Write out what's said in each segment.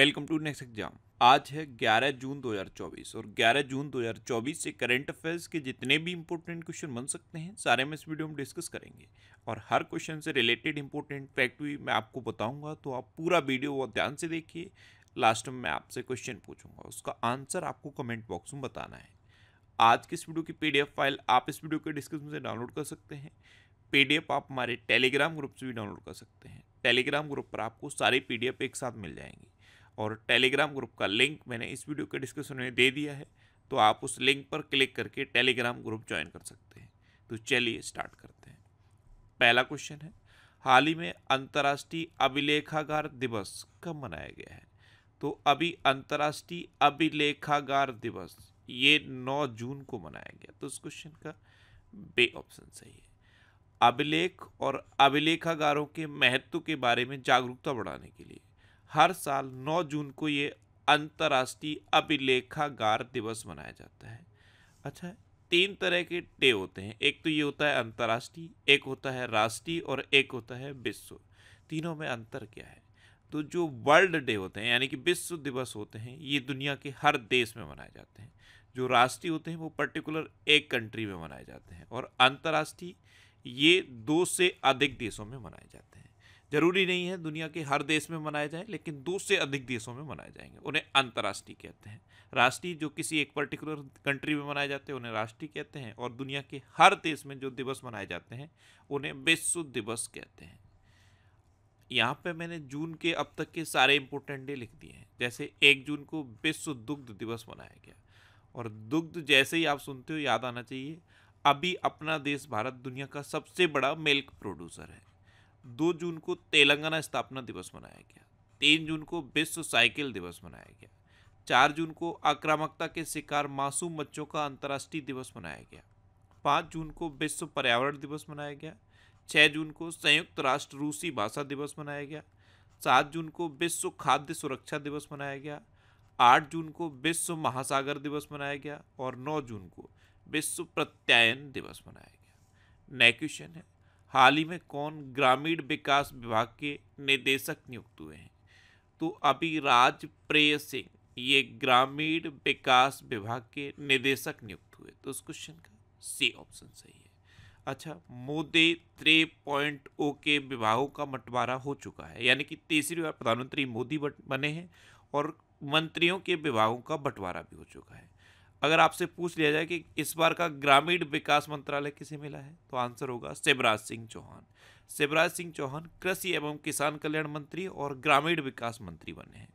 Welcome to next exam. आज है 11 जून 2024 और 11 जून 2024 से करंट अफेयर्स के जितने भी इंपॉर्टेंट क्वेश्चन बन सकते हैं, सारे हम इस वीडियो में डिस्कस करेंगे। और हर क्वेश्चन से रिलेटेड इंपॉर्टेंट फैक्ट भी मैं आपको बताऊँगा तो आप पूरा वीडियो बहुत ध्यान से देखिए। लास्ट में मैं आपसे क्वेश्चन पूछूँगा, उसका आंसर आपको कमेंट बॉक्स में बताना है। आज की इस वीडियो की पीडीएफ फ़ाइल आप इस वीडियो के डिस्क्रिप्शन से डाउनलोड कर सकते हैं। पीडीएफ आप हमारे टेलीग्राम ग्रुप से भी डाउनलोड कर सकते हैं। टेलीग्राम ग्रुप पर आपको सारी पीडीएफ एक साथ मिल जाएँगी। और टेलीग्राम ग्रुप का लिंक मैंने इस वीडियो के डिस्क्रिप्शन में दे दिया है तो आप उस लिंक पर क्लिक करके टेलीग्राम ग्रुप ज्वाइन कर सकते हैं। तो चलिए स्टार्ट करते हैं। पहला क्वेश्चन है, हाल ही में अंतर्राष्ट्रीय अभिलेखागार दिवस कब मनाया गया है? तो अभी अंतर्राष्ट्रीय अभिलेखागार दिवस ये 9 जून को मनाया गया तो इस क्वेश्चन का बे ऑप्शन सही है। अभिलेख और अभिलेखागारों के महत्व के बारे में जागरूकता बढ़ाने के लिए हर साल 9 जून को ये अंतर्राष्ट्रीय अभिलेखागार दिवस मनाया जाता है। अच्छा तीन तरह के डे होते हैं। एक तो ये होता है अंतर्राष्ट्रीय, एक होता है राष्ट्रीय और एक होता है विश्व। तीनों में अंतर क्या है? तो जो वर्ल्ड डे होते हैं, यानी कि विश्व दिवस होते हैं, ये दुनिया के हर देश में मनाए जाते हैं। जो राष्ट्रीय होते हैं, वो पर्टिकुलर एक कंट्री में मनाए जाते हैं और अंतर्राष्ट्रीय ये दो से अधिक देशों में मनाए जाते हैं। ज़रूरी नहीं है दुनिया के हर देश में मनाए जाए, लेकिन दो से अधिक देशों में मनाए जाएँगे। उन्हें अंतर्राष्ट्रीय कहते हैं। राष्ट्रीय जो किसी एक पर्टिकुलर कंट्री में मनाए जाते हैं, उन्हें राष्ट्रीय कहते हैं, और दुनिया के हर देश में जो दिवस मनाए जाते हैं, उन्हें विश्व दिवस कहते हैं। यहाँ पे मैंने जून के अब तक के सारे इम्पोर्टेंट डे लिख दिए हैं। जैसे एक जून को विश्व दुग्ध दिवस मनाया गया। और दुग्ध जैसे ही आप सुनते हो, याद आना चाहिए, अभी अपना देश भारत दुनिया का सबसे बड़ा मिल्क प्रोड्यूसर है। दो जून को तेलंगाना स्थापना दिवस मनाया गया। तीन जून को विश्व साइकिल दिवस मनाया गया। चार जून को आक्रामकता के शिकार मासूम बच्चों का अंतर्राष्ट्रीय दिवस मनाया गया। पाँच जून को विश्व पर्यावरण दिवस मनाया गया। छः जून को संयुक्त राष्ट्र रूसी भाषा दिवस मनाया गया। सात जून को विश्व खाद्य सुरक्षा दिवस मनाया गया। आठ जून को विश्व महासागर दिवस मनाया गया और नौ जून को विश्व प्रत्यायन दिवस मनाया गया। नए क्वेश्चन है। हाल ही में कौन ग्रामीण विकास विभाग के निदेशक नियुक्त हुए हैं? तो अभी राज प्रेय सिंह, ये ग्रामीण विकास विभाग के निदेशक नियुक्त हुए। तो उस क्वेश्चन का सी ऑप्शन सही है। अच्छा मोदी त्रे पॉइंट ओ के विभागों का बंटवारा हो चुका है, यानी कि तीसरी बार प्रधानमंत्री मोदी बने हैं और मंत्रियों के विभागों का बंटवारा भी हो चुका है। अगर आपसे पूछ लिया जाए कि इस बार का ग्रामीण विकास मंत्रालय किसे मिला है तो आंसर होगा शिवराज सिंह चौहान। शिवराज सिंह चौहान कृषि एवं किसान कल्याण मंत्री और ग्रामीण विकास मंत्री बने हैं।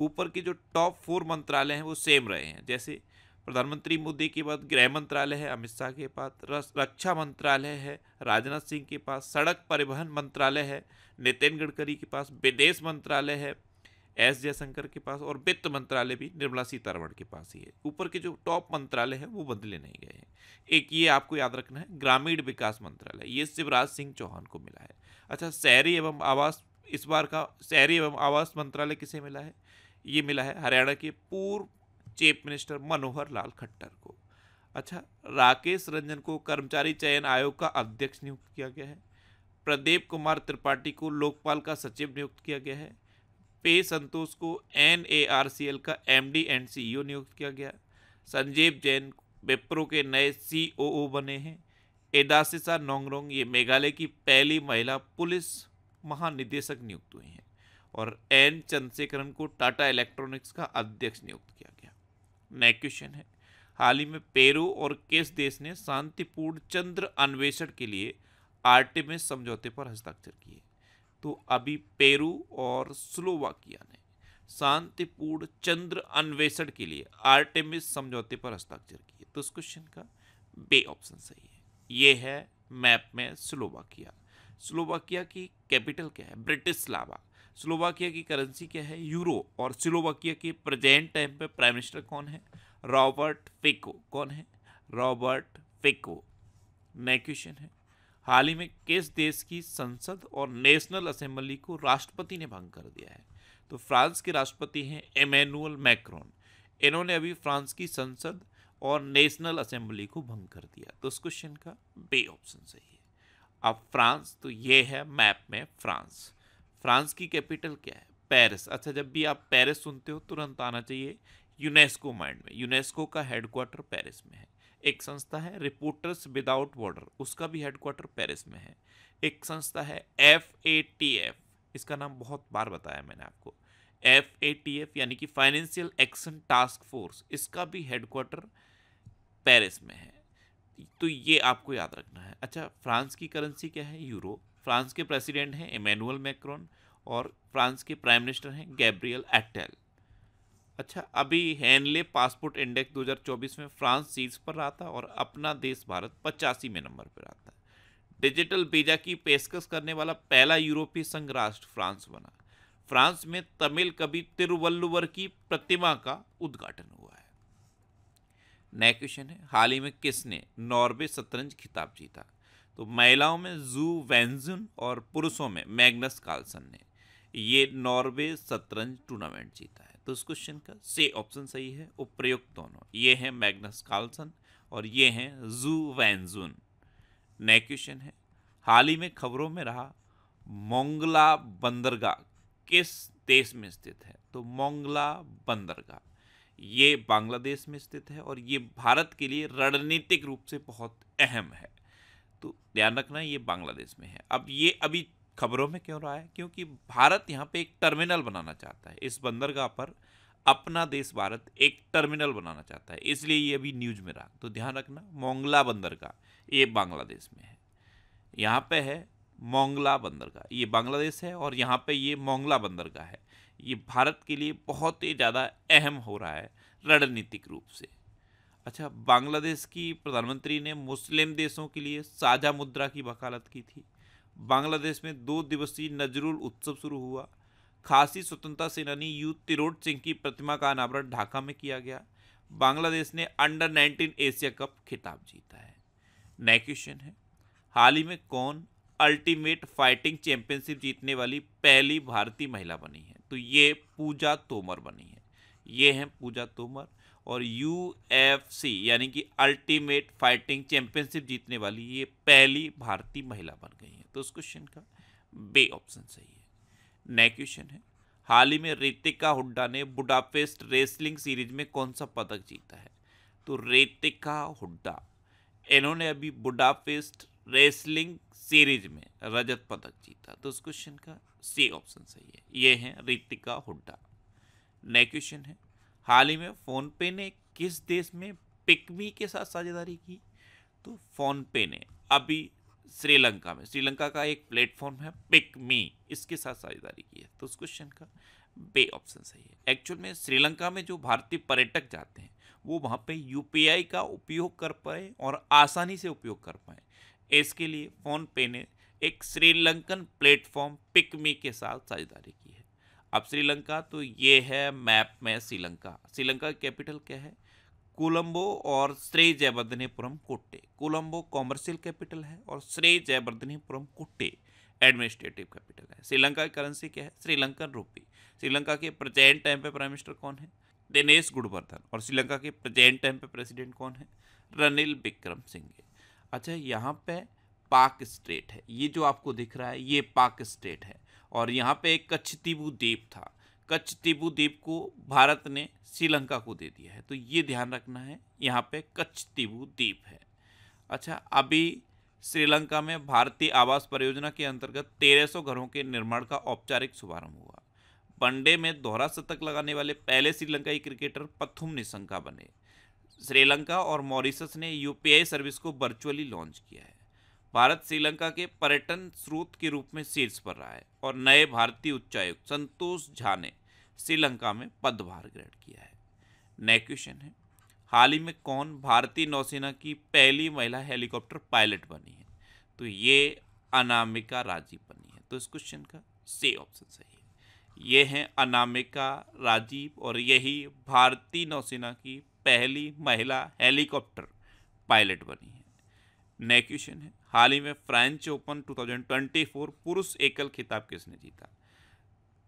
ऊपर के जो टॉप फोर मंत्रालय हैं, वो सेम रहे हैं। जैसे प्रधानमंत्री मोदी के बाद गृह मंत्रालय है अमित शाह के पास रक्षा मंत्रालय है राजनाथ सिंह के पास, सड़क परिवहन मंत्रालय है, नितिन गडकरी के पास, विदेश मंत्रालय है एस जयशंकर के पास और वित्त मंत्रालय भी निर्मला सीतारमण के पास ही है। ऊपर के जो टॉप मंत्रालय है, वो बदले नहीं गए हैं। एक ये आपको याद रखना है, ग्रामीण विकास मंत्रालय, ये शिवराज सिंह चौहान को मिला है। अच्छा शहरी एवं आवास, इस बार का शहरी एवं आवास मंत्रालय किसे मिला है? ये मिला है हरियाणा के पूर्व चीफ मिनिस्टर मनोहर लाल खट्टर को। अच्छा राकेश रंजन को कर्मचारी चयन आयोग का अध्यक्ष नियुक्त किया गया है। प्रदीप कुमार त्रिपाठी को लोकपाल का सचिव नियुक्त किया गया है। पे संतोष को N A R C L का M D and C E नियुक्त किया गया। संजीव जैन विप्रो के नए सी ओ ओ बने हैं। एदासिसा नोंगरोंग, ये मेघालय की पहली महिला पुलिस महानिदेशक नियुक्त हुई हैं और एन चंद्रशेखरन को टाटा इलेक्ट्रॉनिक्स का अध्यक्ष नियुक्त किया गया। नए क्वेश्चन है। हाल ही में पेरू और किस देश ने शांतिपूर्ण चंद्र अन्वेषण के लिए आर्टिमिस समझौते पर हस्ताक्षर किए? तो अभी पेरू और स्लोवाकिया ने शांतिपूर्ण चंद्र अन्वेषण के लिए आर्टेमिस समझौते पर हस्ताक्षर किए। तो उस क्वेश्चन का बे ऑप्शन सही है। ये है मैप में स्लोवाकिया। स्लोवाकिया की कैपिटल क्या है? ब्रिटिश लावा स्लोवाकिया की करेंसी क्या है? यूरो और स्लोवाकिया के प्रेजेंट टाइम पे प्राइम मिनिस्टर कौन है? रॉबर्ट फिको कौन है? रॉबर्ट फिको नए क्वेश्चन है। हाल ही में किस देश की संसद और नेशनल असेंबली को राष्ट्रपति ने भंग कर दिया है? तो फ्रांस के राष्ट्रपति हैं एमैनुअल मैक्रोन। इन्होंने अभी फ्रांस की संसद और नेशनल असेंबली को भंग कर दिया। तो उस क्वेश्चन का बे ऑप्शन सही है। अब फ्रांस तो ये है मैप में फ्रांस। फ्रांस की कैपिटल क्या है? पेरिस अच्छा जब भी आप पेरिस सुनते हो, तुरंत आना चाहिए यूनेस्को माइंड में। यूनेस्को का हेडक्वार्टर पेरिस में है। एक संस्था है रिपोर्टर्स विदाउट बॉर्डर उसका भी हेडक्वार्टर पेरिस में है। एक संस्था है एफ़ ए टी एफ़ इसका नाम बहुत बार बताया मैंने आपको। एफ़ ए टी एफ़ यानी कि फाइनेंशियल एक्शन टास्क फोर्स इसका भी हेडक्वार्टर पेरिस में है। तो ये आपको याद रखना है। अच्छा फ्रांस की करेंसी क्या है? यूरो फ्रांस के प्रेसिडेंट हैं इमैनुअल मैक्रोन और फ्रांस के प्राइम मिनिस्टर हैं गैब्रियल एटेल अच्छा अभी हैनले पासपोर्ट इंडेक्स 2024 में फ्रांस सीज पर रहा था और अपना देश भारत पचासी में नंबर पर रहा था। डिजिटल वीज़ा की पेशकश करने वाला पहला यूरोपीय संघ राष्ट्र फ्रांस बना। फ्रांस में तमिल कवि तिरुवल्लुवर की प्रतिमा का उद्घाटन हुआ है। नया क्वेश्चन है, हाल ही में किसने नॉर्वे शतरंज खिताब जीता? तो महिलाओं में जू वेंजुन और पुरुषों में मैग्नस कार्लसन ने ये नॉर्वे शतरंज टूर्नामेंट जीता है। तो इस क्वेश्चन का से ऑप्शन सही है, उपयुक्त दोनों। ये हैं मैग्नस कार्लसन और ये हैं जू वैनजुन नए क्वेश्चन है। हाल ही में खबरों में रहा मोंगला बंदरगाह किस देश में स्थित है? तो मोंगला बंदरगाह। ये बांग्लादेश में स्थित है और ये भारत के लिए रणनीतिक रूप से बहुत अहम है। तो ध्यान रखना ये बांग्लादेश में है। अब ये अभी खबरों में क्यों रहा है? क्योंकि भारत यहाँ पे एक टर्मिनल बनाना चाहता है। इस बंदरगाह पर अपना देश भारत एक टर्मिनल बनाना चाहता है। इसलिए ये अभी न्यूज़ में रहा। तो ध्यान रखना, मोंगला बंदरगाह, ये बांग्लादेश में है। यहाँ पे है मोंगला बंदरगाह, ये बांग्लादेश है और यहाँ पे ये मोंगला बंदरगाह है। ये भारत के लिए बहुत ही ज़्यादा अहम हो रहा है रणनीतिक रूप से। अच्छा बांग्लादेश की प्रधानमंत्री ने मुस्लिम देशों के लिए साझा मुद्रा की वकालत की थी। बांग्लादेश में दो दिवसीय नजरुल उत्सव शुरू हुआ। खासी स्वतंत्रता सेनानी यू तिरोड सिंह की प्रतिमा का अनावरण ढाका में किया गया। बांग्लादेश ने अंडर 19 एशिया कप खिताब जीता है। नए क्वेश्चन है। हाल ही में कौन अल्टीमेट फाइटिंग चैंपियनशिप जीतने वाली पहली भारतीय महिला बनी है? तो ये पूजा तोमर बनी है। ये हैं पूजा तोमर। और यू एफ़ सी यानी कि अल्टीमेट फाइटिंग चैंपियनशिप जीतने वाली ये पहली भारतीय महिला बन गई हैं। तो उस क्वेश्चन का बे ऑप्शन सही है। नए क्वेश्चन है। हाल ही में रितिका हुड्डा ने बुडापेस्ट रेसलिंग सीरीज़ में कौन सा पदक जीता है? तो रितिका हुड्डा इन्होंने अभी बुडापेस्ट रेसलिंग सीरीज़ में रजत पदक जीता। तो उस क्वेश्चन का सी ऑप्शन सही है। ये है रितिका हुड्डा नए क्वेश्चन है। हाल ही में फ़ोनपे ने किस देश में पिकमी के साथ साझेदारी की? तो फ़ोनपे ने अभी श्रीलंका में। श्रीलंका का एक प्लेटफॉर्म है पिकमी, इसके साथ साझेदारी की है। तो उस क्वेश्चन का बे ऑप्शन सही है। एक्चुअल में श्रीलंका में जो भारतीय पर्यटक जाते हैं, वो वहाँ पे यूपीआई का उपयोग कर पाए और आसानी से उपयोग कर पाए। इसके लिए फ़ोनपे ने एक श्रीलंकन प्लेटफॉर्म पिकमी के साथ साझेदारी की है। अब श्रीलंका तो ये है मैप में श्रीलंका। श्रीलंका कैपिटल क्या है? कोलंबो और श्री जयवर्धनीपुरम कोट्टे। कोलंबो कॉमर्शियल कैपिटल है और श्री जयवर्धनीपुरम कोट्टे एडमिनिस्ट्रेटिव कैपिटल है। श्रीलंका की करेंसी क्या है? श्रीलंकन रूपी श्रीलंका के प्रेजेंट टाइम पे प्राइम मिनिस्टर कौन है? दिनेश गुड़वर्धन और श्रीलंका के प्रेजेंट टाइम पे प्रेसिडेंट कौन है? रनिल विक्रम सिंघे अच्छा यहाँ पे पाक स्टेट है। ये जो आपको दिख रहा है, ये पाक स्टेट है। और यहाँ पे एक कच्छ कच्छतीबू द्वीप था। कच्छ कच्छतीबू द्वीप को भारत ने श्रीलंका को दे दिया है। तो ये ध्यान रखना है, यहाँ पे कच्छतीबू द्वीप है। अच्छा अभी श्रीलंका में भारतीय आवास परियोजना के अंतर्गत 1300 घरों के निर्माण का औपचारिक शुभारंभ हुआ। वनडे में दोहरा शतक लगाने वाले पहले श्रीलंकाई क्रिकेटर पथुम निशंका बने। श्रीलंका और मॉरिशस ने यूपीआई सर्विस को वर्चुअली लॉन्च किया है। भारत श्रीलंका के पर्यटन स्रोत के रूप में शीर्ष पर रहा है और नए भारतीय उच्चायुक्त संतोष झा ने श्रीलंका में पदभार ग्रहण किया है। नए क्वेश्चन है। हाल ही में कौन भारतीय नौसेना की पहली महिला हेलीकॉप्टर पायलट बनी है? तो ये अनामिका राजीव बनी है। तो इस क्वेश्चन का से ऑप्शन सही है। ये हैं अनामिका राजीव और यही भारतीय नौसेना की पहली महिला हेलीकॉप्टर पायलट बनी है। नए क्वेश्चन है। हाल ही में फ्रेंच ओपन 2024 पुरुष एकल खिताब किसने जीता?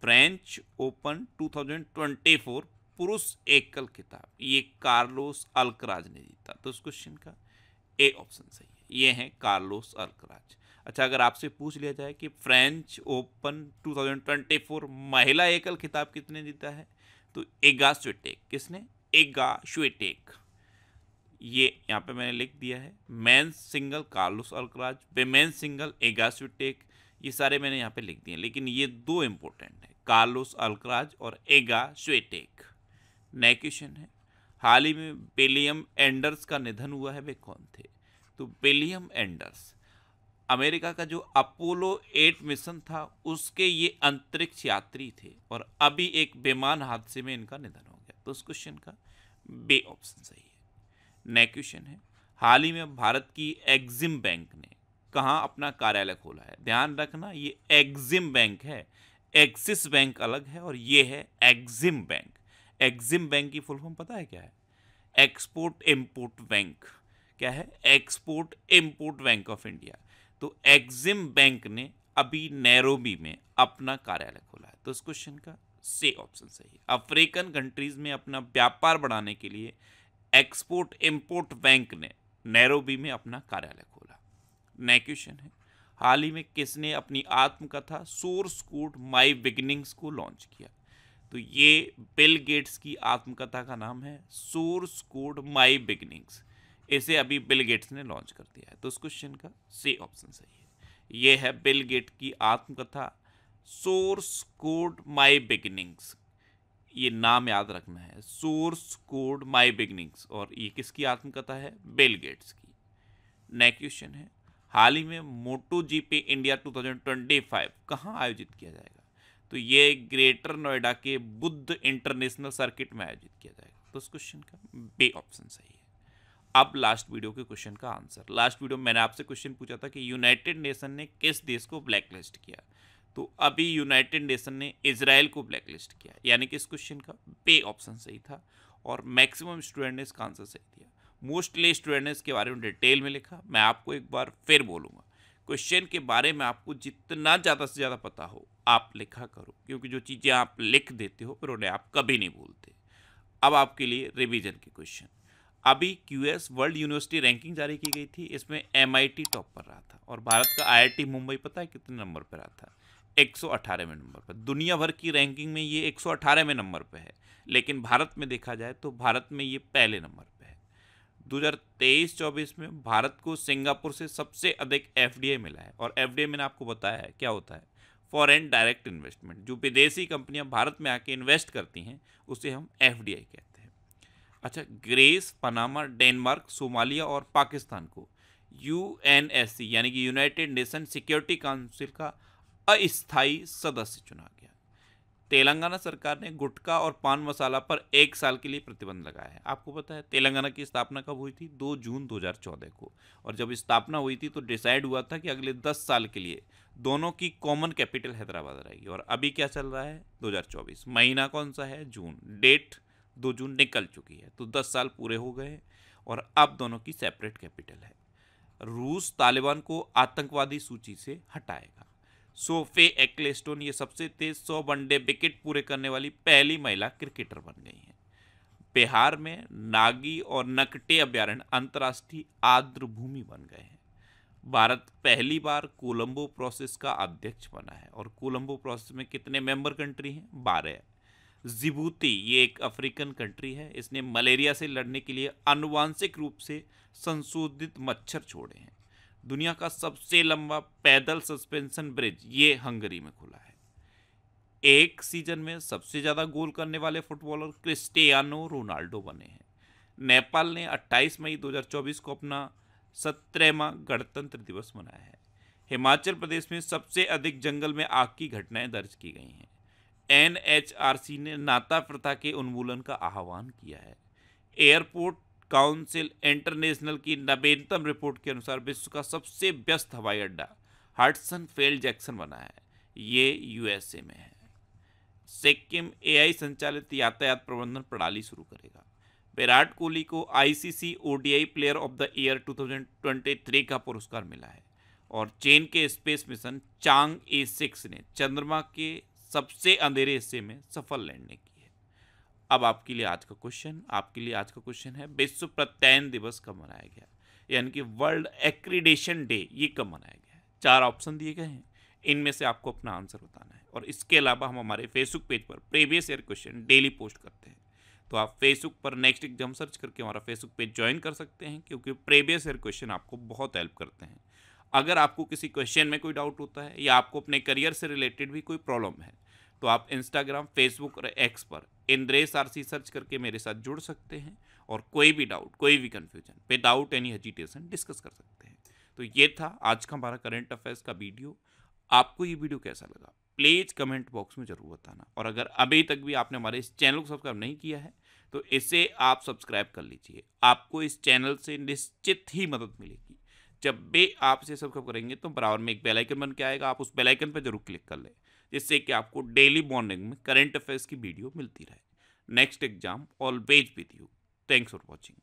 फ्रेंच ओपन 2024 पुरुष एकल खिताब। ये कार्लोस अल्कराज ने जीता। तो उस क्वेश्चन का ए ऑप्शन सही है। ये है कार्लोस अल्कराज। अच्छा अगर आपसे पूछ लिया जाए कि फ्रेंच ओपन 2024 महिला एकल खिताब किसने जीता है? तो एगा स्वेटेक किसने? एगा श्वेटेक। ये यहाँ पे मैंने लिख दिया है। Man single Carlos Alcaraz women's single Iga Swiatek ये सारे मैंने यहाँ पे लिख दिए लेकिन ये दो इंपॉर्टेंट है कार्लोस अल्कराज और एगा स्वेटेक नए क्वेश्चन है, हाल ही में बेलियम एंडर्स का निधन हुआ है, वे कौन थे? तो बेलियम एंडर्स अमेरिका का जो अपोलो एट मिशन था, उसके ये अंतरिक्ष यात्री थे और अभी एक विमान हादसे में इनका निधन हो गया। तो उस क्वेश्चन का बे ऑप्शन सही है। नए क्वेश्चन है। हाल ही में भारत की एग्जिम बैंक ने कहाँ अपना कार्यालय खोला है? ध्यान रखना, ये एग्जिम बैंक है। एक्सिस बैंक अलग है और ये है एग्जिम बैंक। एग्जिम बैंक की फुल फॉर्म पता है क्या है? Export import bank. क्या है? Export import bank of India. तो एग्जिम बैंक ने अभी नैरोबी में अपना कार्यालय खोला है। तो इस क्वेश्चन का से ऑप्शन सही अफ्रीकन कंट्रीज़ में अपना व्यापार बढ़ाने के लिए एक्सपोर्ट इम्पोर्ट बैंक ने नैरोबी में अपना कार्यालय खोला। नए क्वेश्चन है। हाल ही में किसने अपनी आत्मकथा सोर्स कोड माई बिगिनिंग्स को लॉन्च किया? तो ये बिल गेट्स की आत्मकथा का नाम है सोर्स कोड माई बिगिनिंग्स इसे अभी बिल गेट्स ने लॉन्च कर दिया है। तो उस क्वेश्चन का सी ऑप्शन सही है। ये है बिल गेट की आत्मकथा सोर्स कोड माई बिगिनिंग्स ये नाम याद रखना है। सोर्स कोड माई बिगिनिंग्स और ये किसकी आत्मकथा है? बिल गेट्स की। नेक्स्ट क्वेश्चन है। हाल ही में मोटो जी पे इंडिया 2025 कहाँ आयोजित किया जाएगा? तो ये ग्रेटर नोएडा के बुद्ध इंटरनेशनल सर्किट में आयोजित किया जाएगा। तो उस क्वेश्चन का बे ऑप्शन सही है। अब लास्ट वीडियो के क्वेश्चन का आंसर लास्ट वीडियो मैंने आपसे क्वेश्चन पूछा था कि यूनाइटेड नेशन ने किस देश को ब्लैकलिस्ट किया? तो अभी यूनाइटेड नेशन ने इसराइल को ब्लैकलिस्ट किया यानी कि इस क्वेश्चन का पे ऑप्शन सही था और मैक्सिमम स्टूडेंट ने इसका आंसर सही दिया मोस्टली स्टूडेंट ने इसके बारे में डिटेल में लिखा। मैं आपको एक बार फिर बोलूँगा। क्वेश्चन के बारे में आपको जितना ज़्यादा से ज़्यादा पता हो, आप लिखा करो। क्योंकि जो चीज़ें आप लिख देते हो, फिर उन्हें आप कभी नहीं भूलते। अब आपके लिए रिवीजन के क्वेश्चन अभी क्यूएस वर्ल्ड यूनिवर्सिटी रैंकिंग जारी की गई थी। इसमें एमआईटी टॉप पर रहा था। और भारत का आईआईटी मुंबई पता है कितने नंबर पर रहा था? 118वें नंबर पर। दुनिया भर की रैंकिंग में ये 118वें नंबर पर है। लेकिन भारत में देखा जाए तो भारत में ये पहले नंबर पर है। 2023-24 में भारत को सिंगापुर से सबसे अधिक एफडीआई मिला है। और एफडीआई मैंने आपको बताया है, क्या होता है? फॉरेन डायरेक्ट इन्वेस्टमेंट जो विदेशी कंपनियाँ भारत में आके इन्वेस्ट करती हैं, उसे हम एफडीआई कहते हैं। अच्छा ग्रेस पनामा डेनमार्क सोमालिया और पाकिस्तान को यूएनएससी यानी कि यूनाइटेड नेशन सिक्योरिटी काउंसिल का अस्थायी सदस्य चुना गया। तेलंगाना सरकार ने गुटखा और पान मसाला पर एक साल के लिए प्रतिबंध लगाया है। आपको पता है, तेलंगाना की स्थापना कब हुई थी? 2 जून 2014 को। और जब स्थापना हुई थी तो डिसाइड हुआ था कि अगले 10 साल के लिए दोनों की कॉमन कैपिटल हैदराबाद रहेगी। और अभी क्या चल रहा है? 2024 महीना कौन सा है? जून। डेट दो जून निकल चुकी है। तो दस साल पूरे हो गए और अब दोनों की सेपरेट कैपिटल है। रूस तालिबान को आतंकवादी सूची से हटाएगा। सोफे, एक्लेस्टोन, ये सबसे तेज सौ वनडे विकेट पूरे करने वाली पहली महिला क्रिकेटर बन गई हैं। बिहार में नागी और नकटे अभ्यारण्य अंतर्राष्ट्रीय आर्द्र भूमि बन गए हैं। भारत पहली बार कोलंबो प्रोसेस का अध्यक्ष बना है और कोलंबो प्रोसेस में कितने मेंबर कंट्री हैं? बारह जिबूती, ये एक अफ्रीकन कंट्री है। इसने मलेरिया से लड़ने के लिए अनुवांशिक रूप से संशोधित मच्छर छोड़े हैं। दुनिया का सबसे लंबा पैदल सस्पेंशन ब्रिज ये हंगरी में खुला है। एक सीज़न में सबसे ज़्यादा गोल करने वाले फुटबॉलर क्रिस्टियानो रोनाल्डो बने हैं। नेपाल ने 28 मई 2024 को अपना सत्रहवा गणतंत्र दिवस मनाया है। हिमाचल प्रदेश में सबसे अधिक जंगल में आग की घटनाएँ दर्ज की गई हैं। एनएचआरसी ने नाता प्रथा के उन्मूलन का आह्वान किया है। एयरपोर्ट काउंसिल इंटरनेशनल की नवीनतम रिपोर्ट के अनुसार विश्व का सबसे व्यस्त हवाई अड्डा हटसन फेल जैक्सन बना है। ये यूएसए में है। सिक्किम एआई संचालित यातायात प्रबंधन प्रणाली शुरू करेगा। विराट कोहली को ICC ODI player of the year 2023 का पुरस्कार मिला है और चीन के space mission Chang'e six ने चंद्रमा के सबसे अंधेरे हिस्से में सफल लैंडिंग की। अब आपके लिए आज का क्वेश्चन आपके लिए आज का क्वेश्चन है विश्व प्रत्ययन दिवस कब मनाया गया? यानी कि वर्ल्ड एक्रीडेशन डे ये कब मनाया गया? चार ऑप्शन दिए गए हैं। इनमें से आपको अपना आंसर बताना है। और इसके अलावा हम हमारे फेसबुक पेज पर previous year question daily post करते हैं। तो आप फेसबुक पर नेक्स्ट एग्ज़ाम सर्च करके हमारा फेसबुक पेज ज्वाइन कर सकते हैं, क्योंकि प्रीवियस ईयर क्वेश्चन आपको बहुत हेल्प करते हैं। अगर आपको किसी क्वेश्चन में कोई डाउट होता है या आपको अपने करियर से रिलेटेड भी कोई प्रॉब्लम है तो आप इंस्टाग्राम फेसबुक और एक्स पर इंद्रेश आरसी सर्च करके मेरे साथ जुड़ सकते हैं और कोई भी डाउट कोई भी confusion without any hesitation discuss कर सकते हैं। तो ये था आज का हमारा करंट अफेयर्स का वीडियो आपको ये वीडियो कैसा लगा? प्लीज़ कमेंट बॉक्स में ज़रूर बताना। और अगर अभी तक भी आपने हमारे इस चैनल को सब्सक्राइब नहीं किया है तो इसे आप सब्सक्राइब कर लीजिए। आपको इस चैनल से निश्चित ही मदद मिलेगी। जब भी आप इसे सब्सक्राइब करेंगे तो बराबर में एक बेलाइकन बन के आएगा। आप उस बेलाइकन पर ज़रूर क्लिक कर लें। जिससे कि आपको डेली मॉर्निंग में करेंट अफेयर्स की वीडियो मिलती रहे। Next exam always with you thanks for watching